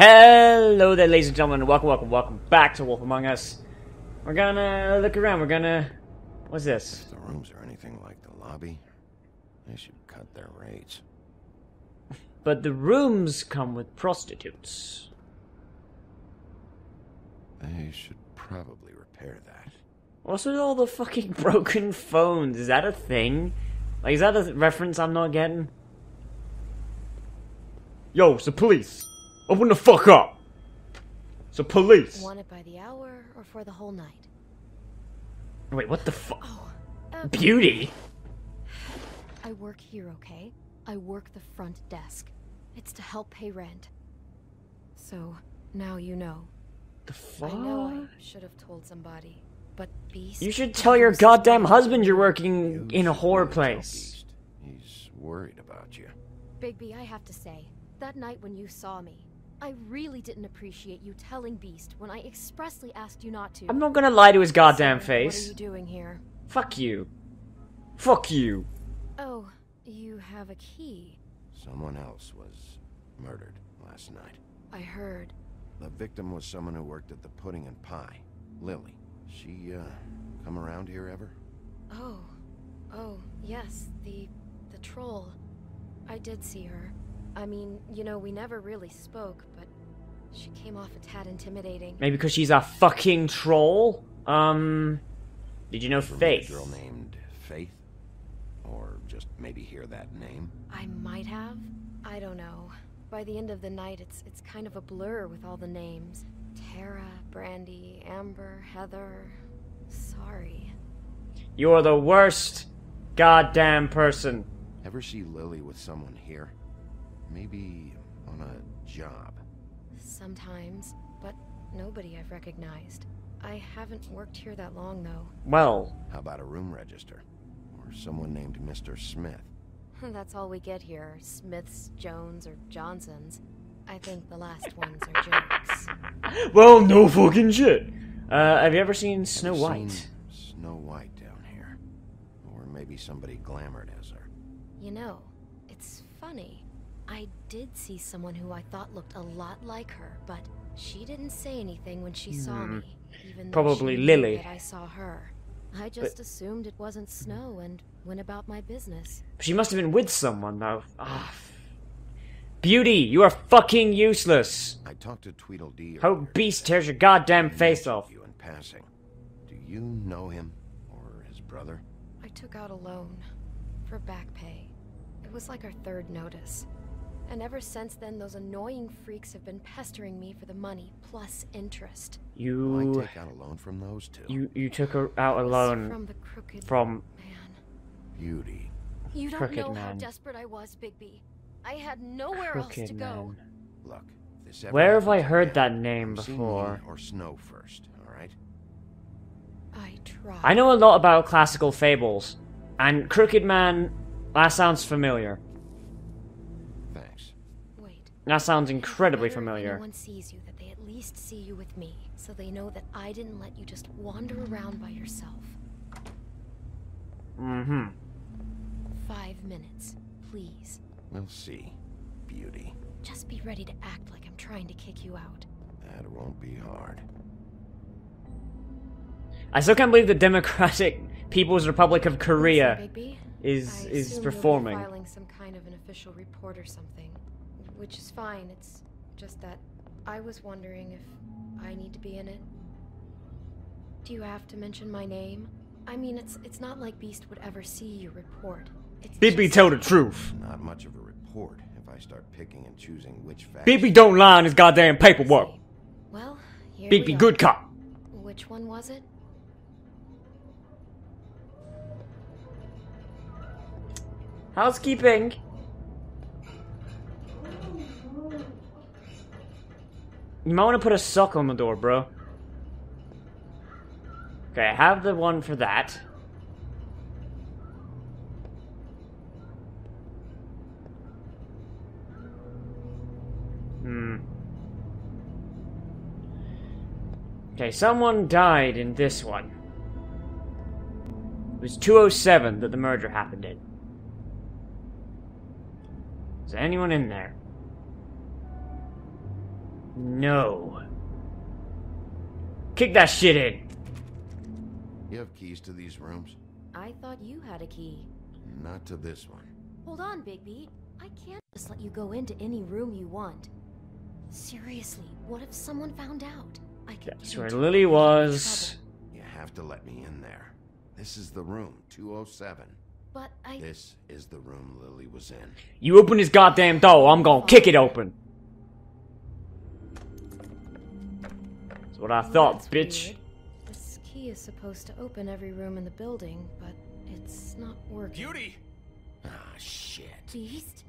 Hello there, ladies and gentlemen. Welcome, welcome, welcome back to Wolf Among Us. We're gonna look around. We're gonna. What's this? If the rooms are anything like the lobby, they should cut their rates. But the rooms come with prostitutes. They should probably repair that. What's with all the fucking broken phones? Is that a thing? Like, is that a reference I'm not getting? Yo, it's the police. Open the fuck up. It's the police. Want it by the hour or for the whole night? Wait, what the fuck? Oh, uh, Beauty? I work here, okay? I work the front desk. It's to help pay rent. So, now you know. The fuck? I know I should have told somebody, but Beast... You should tell your goddamn husband you're You working in a should horror place. Beast. He's worried about you. Bigby, I have to say, that night when you saw me, I really didn't appreciate you telling Beast when I expressly asked you not to. I'm not gonna lie to his goddamn face. What are you doing here? Fuck you. Fuck you. Oh, you have a key. Someone else was murdered last night. I heard. The victim was someone who worked at the Pudding and Pie, Lily. She, uh, come around here ever? Oh, oh, yes, the the troll. I did see her. I mean, you know, we never really spoke, but she came off a tad intimidating. Maybe because she's a fucking troll? Um. Did you know Ever met a girl named Faith? Or just maybe hear that name? I might have. I don't know. By the end of the night, it's it's kind of a blur with all the names. Tara, Brandy, Amber, Heather. Sorry. You're the worst goddamn person. Ever see Lily with someone here? Maybe on a job. Sometimes, but nobody I've recognized. I haven't worked here that long, though. Well, How about a room register? Or someone named Mr. Smith? That's all we get here Smiths, Jones, or Johnsons. I think the last ones are jokes. well, no fucking shit. Uh, have you ever seen Snow Ever White? seen Snow White down here. Or maybe somebody glamored as her. You know, it's funny. I did see someone who I thought looked a lot like her, but she didn't say anything when she saw Hmm. me. Even Probably she Lily. That I saw her. I just assumed it wasn't snow and went about my business. She must have been with someone, though. Ah. Beauty, you are fucking useless. I talked to Tweedledee Hope earlier. Beast tears your goddamn He face off. You in passing. Do you know him? Or his brother? I took out a loan for back pay. It was like our third notice. And ever since then, those annoying freaks have been pestering me for the money plus interest. Why You, take out a loan from those two? you, you took her out It was alone from the crooked from. man. Beauty. You don't Crooked know how desperate I was, Bigby. I had nowhere else to Crooked go. Man. Look, this Where have I heard again, that name come see me before? Or Snow first, alright? I tried. I know a lot about classical fables, and Crooked Man. That sounds familiar. Thanks. Wait. That sounds incredibly better If familiar. anyone sees you, that they at least see you with me, so they know that I didn't let you just wander around by yourself. Mm-hmm. Five minutes, please. We'll see. Beauty. Just be ready to act like I'm trying to kick you out. That won't be hard. I still can't believe the Democratic People's Republic of Korea Listen, Bigby, is I is assume you'll performing. filing some kind of an official report or something, which is fine. It's just that I was wondering if I need to be in it. Do you have to mention my name? I mean, it's it's not like Beast would ever see your report. It's Bibi, just- tell the truth. Not much of a report if I start picking and choosing which facts. Bibi don't lie on his goddamn paperwork. Well, here Bibi, we good cop. Which one was it? Housekeeping. You might want to put a sock on the door, bro. Okay, I have the one for that. Hmm. Okay, someone died in this one. It was 207 that the murder happened in. Is anyone in there? No. Kick that shit in. You have keys to these rooms? I thought you had a key. Not to this one. Hold on, Bigby. I can't just let you go into any room you want. Seriously, what if someone found out? I could That's get where Lily was. You have to let me in there. This is the room, 207. But I This is the room Lily was in. You open this goddamn door, I'm gonna kick it open. That's what I thought, that's bitch. weird. This key is supposed to open every room in the building, but it's not working. Beauty! Ah, shit. Beast?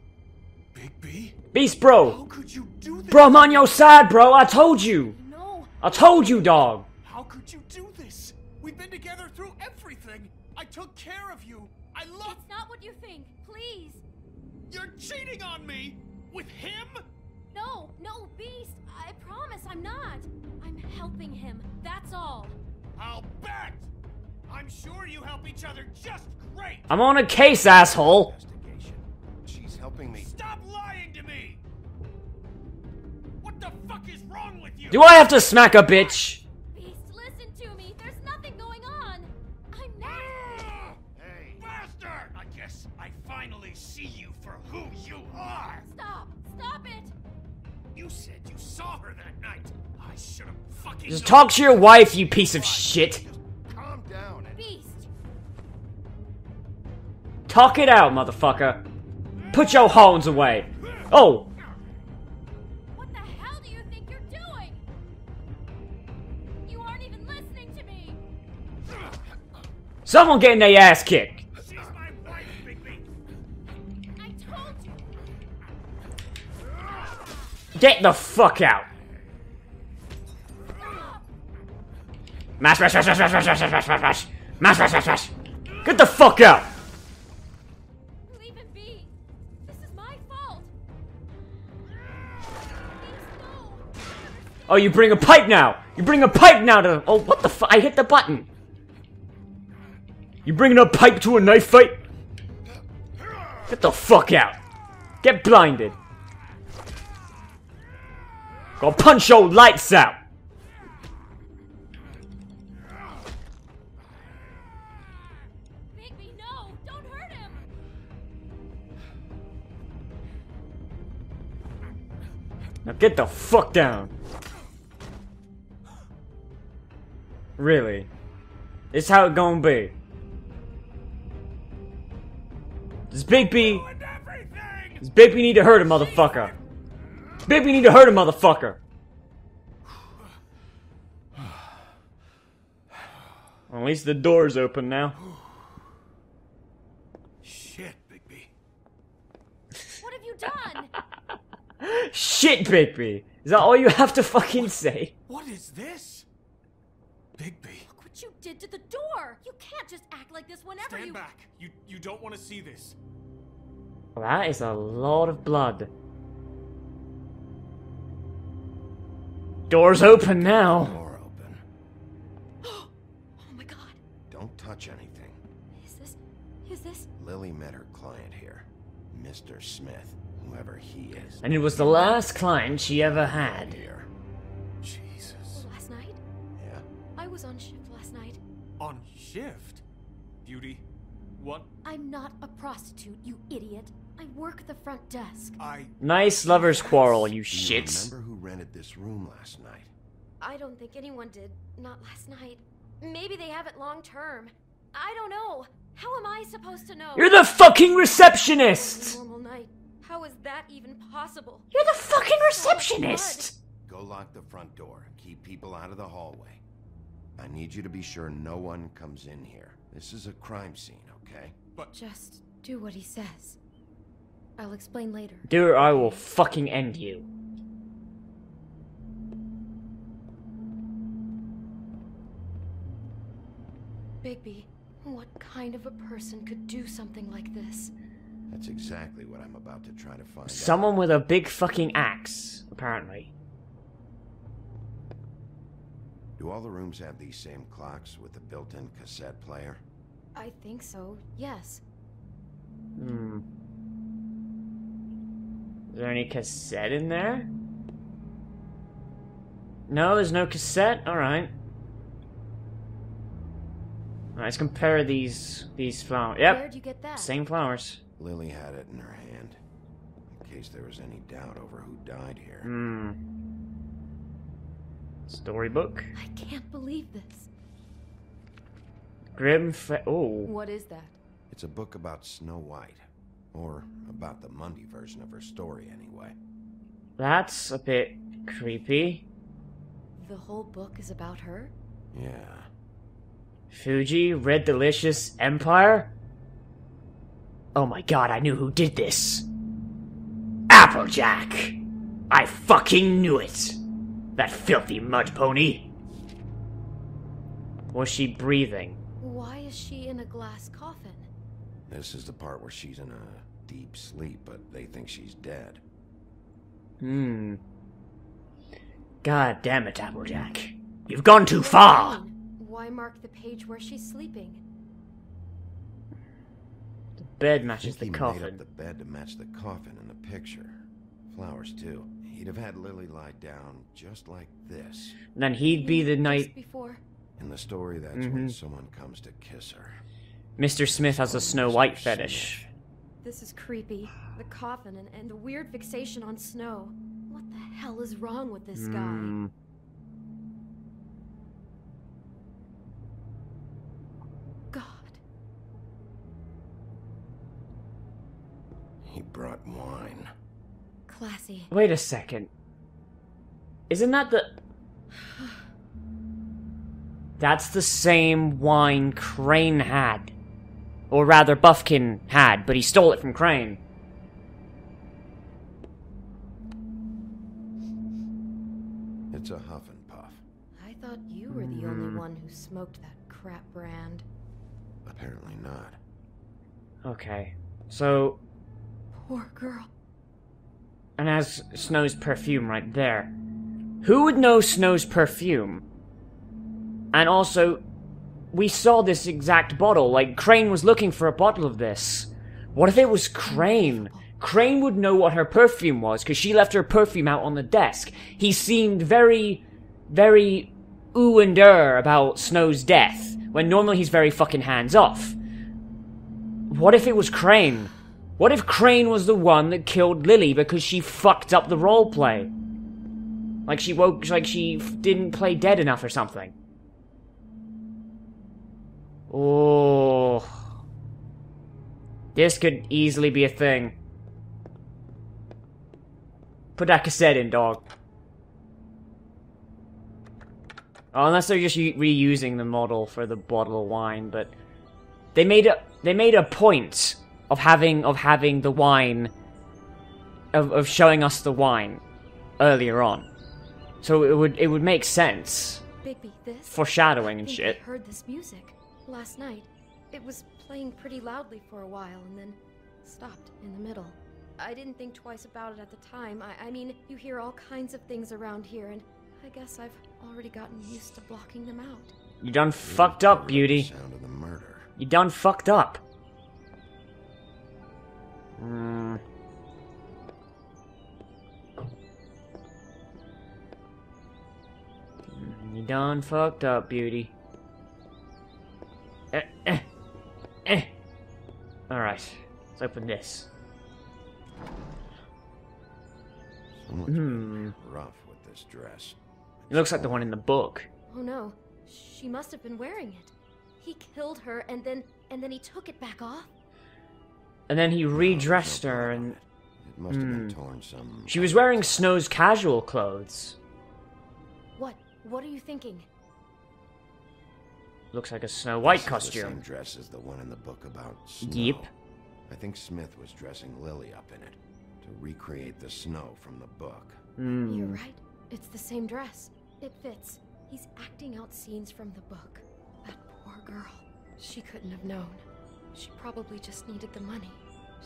Big B? Beast, bro! How bro. could you do this? Bro, I'm on your side, bro. I told you. No! I told you, dog. How could you do this? We've been together through everything. I took care of you. I love. It's not what you think. Please. You're cheating on me with him. No, no, Beast. I promise I'm not. I'm helping him. That's all. I'll bet. I'm sure you help each other just great. I'm on a case, asshole. She's helping me. Stop lying to me. What the fuck is wrong with you? Do I have to smack a bitch? Just talk to your wife, you piece of shit. Calm down, beast. Talk it out, motherfucker. Put your horns away. Oh, Someone getting their ass kicked. Wife, Get the fuck out. Mash, mash, mash, mash, mash, mash, mash, mash, mash, mash, mash, mash, mash, mash. Get the fuck out. Leave him be. This is my fault. Oh, you bring a pipe now. You bring a pipe now to. Oh, what the fuck? I hit the button. You bringing a pipe to a knife fight? Get the fuck out. Get blinded. Go punch your lights out. Bigby, no. Don't hurt him. Now get the fuck down. Really? It's how it gonna be. Does Big B Does Big B need to hurt a motherfucker? Big B need to hurt a motherfucker. Well, at least the door's open now. Shit, Bigby. What have you done? Shit, Big B. Is that all you have to fucking say? What is this? Bigby. Look what you did to the door. You can't just act like this whenever Stand you. Stand back. You you don't want to see this. That is a lot of blood. Door's open now. door open. Oh my god. Don't touch anything. Is this. Is this. Lily met her client here, Mr. Smith, whoever he is. And it was the last client she ever had. Here. Jesus. Last night? Yeah? I was on shift last night. On shift. Beauty. What? I'm not a prostitute, you idiot. I work the front desk. I. Nice lovers quarrel, you Do you shits. remember who rented this room last night? I don't think anyone did. Not last night. Maybe they have it long term. I don't know. How am I supposed to know? You're the fucking receptionist! normal night. How is that even possible? You're the fucking receptionist! Go lock the front door. Keep people out of the hallway. I need you to be sure no one comes in here. This is a crime scene, okay? But just do what he says. I'll explain later. Do or I will fucking end you. Bigby, what kind of a person could do something like this? That's exactly what I'm about to try to find out. Someone with a big fucking axe, apparently. Do all the rooms have these same clocks with the built-in cassette player? I think so, yes. Hmm. Is there any cassette in there? No, there's no cassette? Alright. Alright, let's compare these these flowers. Yep. Where'd you get that? Same flowers. Lily had it in her hand, in case there was any doubt over who died here. Hmm. Storybook. I can't believe this. Grim fa- Oh. What is that? It's a book about Snow White. Or about the Mundy version of her story, anyway. That's a bit creepy. The whole book is about her? Yeah. Fuji, Red Delicious, Empire? Oh my god, I knew who did this. Applejack! I fucking knew it! That filthy mud pony! Was she breathing? Why is she in a glass coffin? This is the part where she's in a deep sleep, but they think she's dead. Hmm. God damn it, Applejack. You've gone too far! Why mark the page where she's sleeping? The bed matches think the he made up the bed to match the coffin in the picture. Flowers, too. He'd have had Lily lie down just like this. And then he'd be the Just night before. In the story, that's Mhm. when someone comes to kiss her. Mr. Smith has a Snow White fetish. This is creepy. The coffin and, and the weird fixation on snow. What the hell is wrong with this guy? Hmm. God. He brought wine. Classy. Wait a second. Isn't that the. That's the same wine Crane had. Or rather, Buffkin had, but he stole it from Crane. It's a huff and puff. I thought you were the only Hmm. one who smoked that crap brand. Apparently not. Okay. So, Poor girl. and has Snow's perfume right there. Who would know Snow's perfume? And also, we saw this exact bottle. Like, Crane was looking for a bottle of this. What if it was Crane? Crane would know what her perfume was because she left her perfume out on the desk. He seemed very, very ooh and er about Snow's death when normally he's very fucking hands off. What if it was Crane? What if Crane was the one that killed Lily because she fucked up the role play? Like she woke, like she didn't play dead enough or something. Oh. This could easily be a thing. Put that cassette in, dog. Oh, unless they're just reusing the model for the bottle of wine, but they made a they made a point of having of having the wine of of showing us the wine earlier on. So it would it would make sense. Bigby, this? Foreshadowing and shit. I heard this music last night. It was playing pretty loudly for a while and then stopped in the middle. I didn't think twice about it at the time. I, I mean, you hear all kinds of things around here, and I guess I've already gotten used to blocking them out. You done fucked up, beauty. The sound of the murder. You done fucked up. Hmm. You done fucked up, beauty. Eh, eh, eh. Alright, let's open this. Someone's Hmm. rough with this dress. It looks like the one in the book. Oh no, she must have been wearing it. He killed her and then and then he took it back off. And then he Oh, redressed her and it. It must have been Hmm. torn some. she was wearing Snow's casual clothes. What? What are you thinking? Looks like a Snow White This is The costume. same dress as the one in the book about snow. Yep. I think Smith was dressing Lily up in it to recreate the snow from the book. Hmm. You're right. It's the same dress. It fits. He's acting out scenes from the book. That poor girl. She couldn't have known. She probably just needed the money.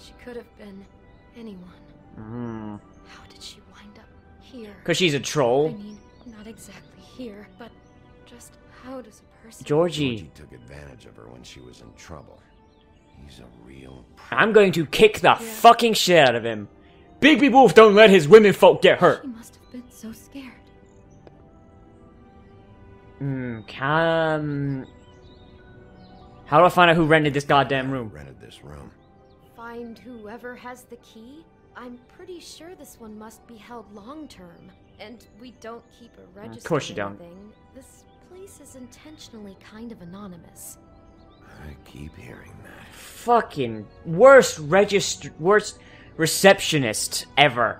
She could have been anyone. Hmm. How did she wind up here? Cause she's a troll. I mean, not exactly here, but just how does a person Georgie. Georgie took advantage of her when she was in trouble. He's a real. I'm going to kick the fucking shit out of him. Bigby Wolf don't let his women folk get hurt. She must have been so scared. Hmm, can... How do I find out who rented this goddamn room? Rented this room. Find whoever has the key? I'm pretty sure this one must be held long term. And we don't keep a register. Of course you don't. anything. This place is intentionally kind of anonymous. I keep hearing that. Fucking worst register... Worst receptionist ever.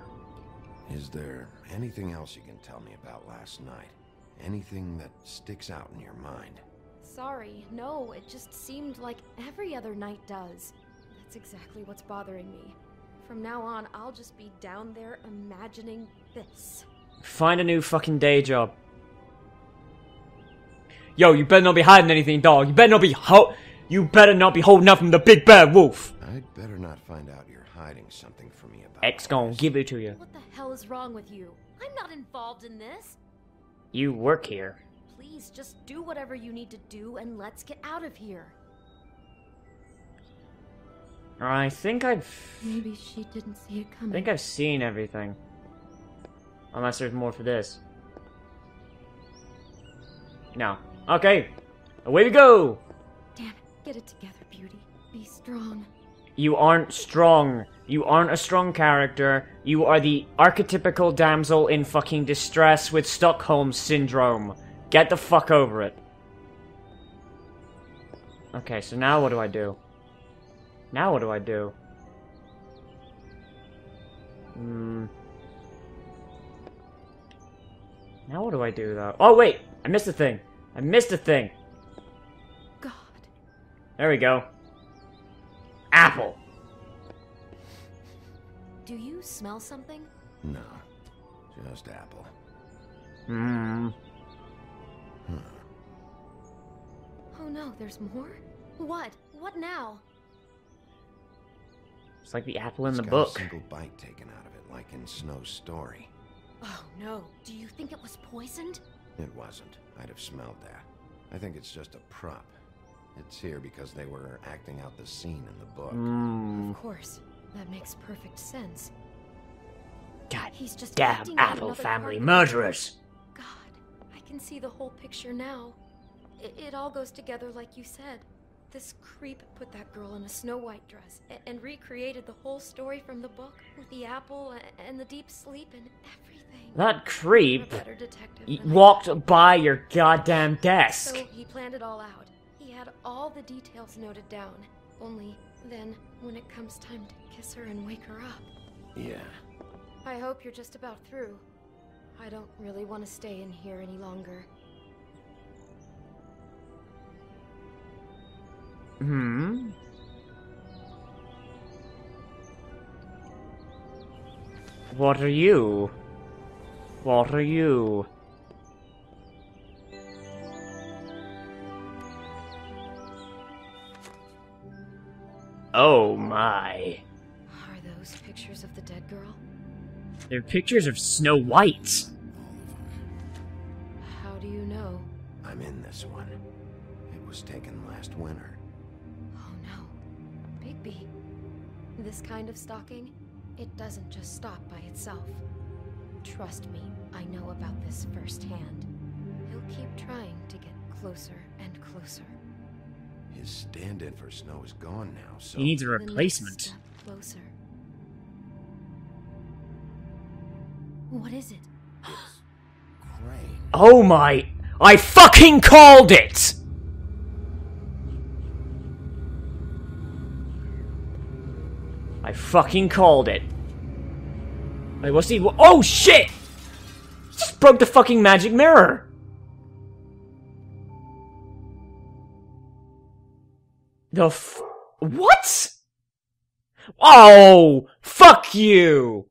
Is there anything else you can tell me about last night? Anything that sticks out in your mind? Sorry, no, it just seemed like every other night does. That's exactly what's bothering me. From now on, I'll just be down there imagining this. Find a new fucking day job. Yo, you better not be hiding anything, dog. You better not be ho- You better not be holding up from the big bad wolf. I'd better not find out you're hiding something from me about X all gon' give it to you. What the hell is wrong with you? I'm not involved in this. You work here. Please just do whatever you need to do and let's get out of here. I think I've... Maybe she didn't see it coming. I think I've seen everything. Unless there's more for this. No. Okay. Away we go! Damn it, get it together, Beauty. Be strong. You aren't strong. You aren't a strong character. You are the archetypical damsel in fucking distress with Stockholm syndrome. Get the fuck over it. Okay, so now what do I do? Now what do I do? Hmm. Now what do I do though? Oh wait! I missed a thing! I missed a thing! God. There we go. Apple! Do you smell something? No, just apple. Hmm. Oh no, there's more? What? What now? It's like the apple in It's the got book. A single bite taken out of it, like in Snow's story. Oh no. Do you think it was poisoned? It wasn't. I'd have smelled that. I think it's just a prop. It's here because they were acting out the scene in the book. Mmm. Of course. That makes perfect sense. God He's just damn apple family part of- murderers! Can see the whole picture now. It, it all goes together like you said. This creep put that girl in a Snow White dress a- and recreated the whole story from the book with the apple a- and the deep sleep and everything. That creep better detective I walked by your goddamn desk. So he planned it all out. He had all the details noted down. Only then, when it comes time to kiss her and wake her up. Yeah. I hope you're just about through. I don't really want to stay in here any longer. Hmm. What are you? What are you? Oh my. They're pictures of Snow White. How do you know? I'm in this one. It was taken last winter. Oh no. Bigby. This kind of stalking, it doesn't just stop by itself. Trust me, I know about this firsthand. He'll keep trying to get closer and closer. His stand-in for Snow is gone now, so... He needs a replacement. Closer. What is it? Oh my. I fucking called it! I fucking called it. Wait, what's he? Oh shit! He just broke the fucking magic mirror! The f- What? Oh! Fuck you!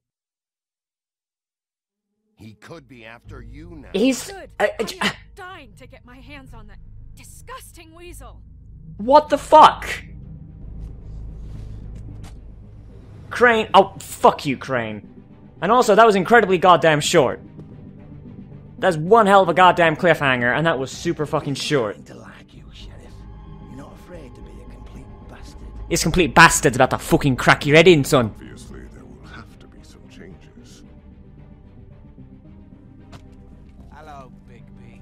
He could be after you now. He's. Good. I- I I- am dying to get my hands on that disgusting weasel. What the fuck? Crane. Oh, fuck you, Crane. And also, that was incredibly goddamn short. That's one hell of a goddamn cliffhanger, and that was super fucking short. to like you, Sheriff. You're not afraid to be a complete bastard. This complete bastard's about to fucking crack your head in, son.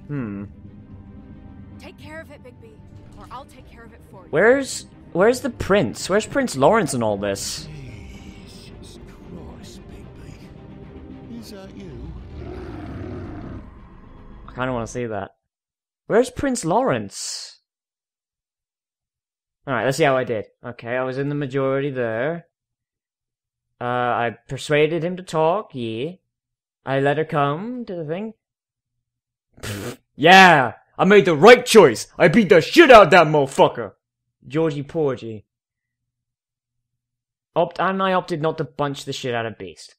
Hello, Bigby. Hmm. care of it, Bigby. Or I'll take care of it for you. Where's where's the prince? Where's Prince Lawrence in all this? Jesus Christ, Bigby. Is that you? I kind of want to see that. Where's Prince Lawrence? Alright, let's see how I did. Okay, I was in the majority there. Uh, I persuaded him to talk, yeah. I let her come to the thing. Yeah! I made the right choice! I beat the shit out of that motherfucker! Georgie Porgie. Opt- and I opted not to bunch the shit out of Beast.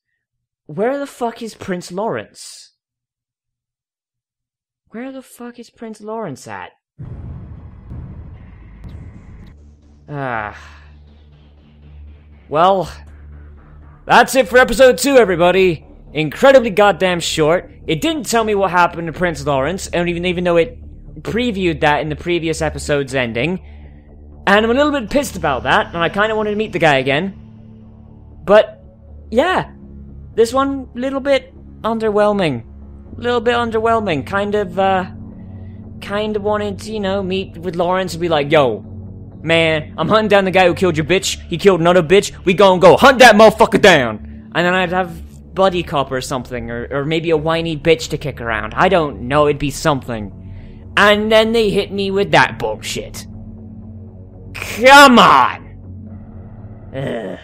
Where the fuck is Prince Lawrence? Where the fuck is Prince Lawrence at? Ah. Well, that's it for episode 2, everybody. Incredibly goddamn short. It didn't tell me what happened to Prince Lawrence, and even, even though it previewed that in the previous episode's ending. And I'm a little bit pissed about that, and I kinda wanted to meet the guy again. But, yeah. This one, little bit underwhelming. A Little bit underwhelming. Kind of, uh. Kind of wanted to, you know, meet with Lawrence and be like, yo, man, I'm hunting down the guy who killed your bitch. He killed another bitch. We gon' go hunt that motherfucker down. And then I'd have buddy cop or something, or, or maybe a whiny bitch to kick around. I don't know, it'd be something. And then they hit me with that bullshit. Come on! Ugh.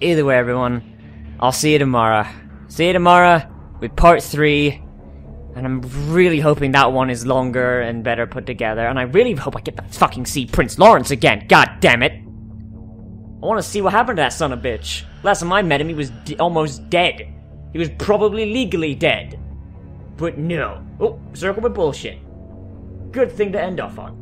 Either way, everyone, I'll see you tomorrow. See you tomorrow with part three. And I'm really hoping that one is longer and better put together. And I really hope I get to fucking see Prince Lawrence again. God damn it. I want to see what happened to that son of a bitch. Last time I met him, he was almost dead. He was probably legally dead. But no. Oh, circle with bullshit. Good thing to end off on.